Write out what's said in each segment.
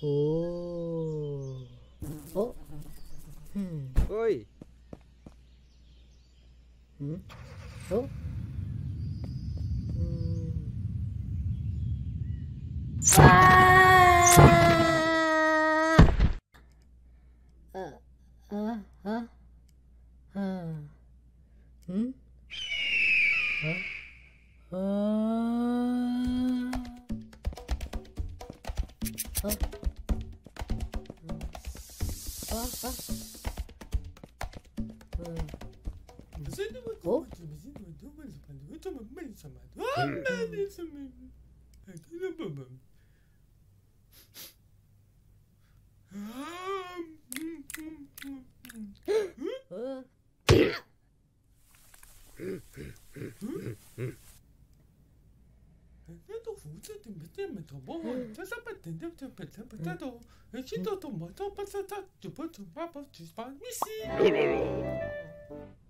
Ồ. Ồ. Hmm. Ôi. Ừ. Ồ. Oh. 嗯。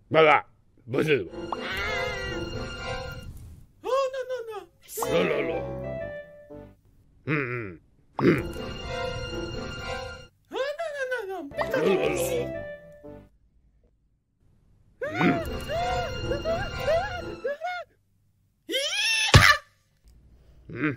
막아 무슨? 롤롤로 음 롤롤로 음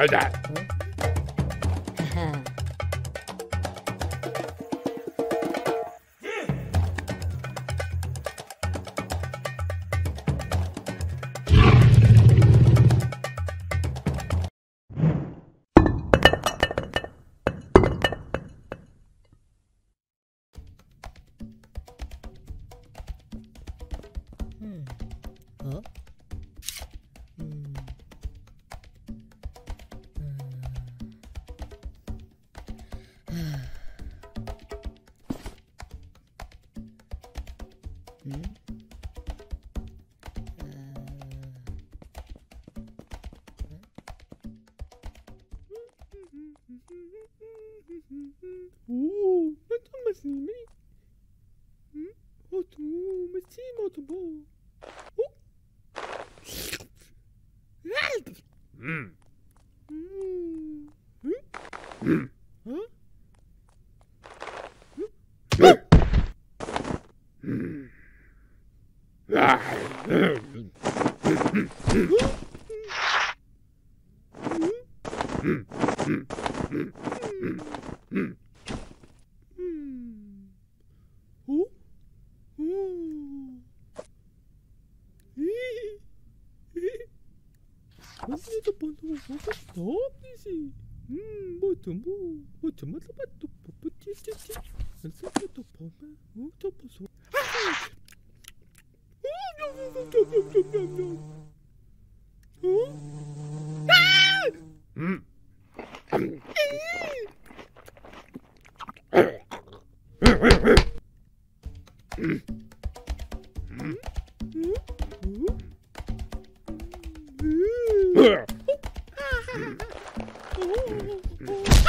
Good night. the ball. Mm. Mm. Hmm. 언니도 번호 먹었어, 비시. 음, 뭐도 뭐, 뭐도 뭐도 뭐도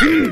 Ah!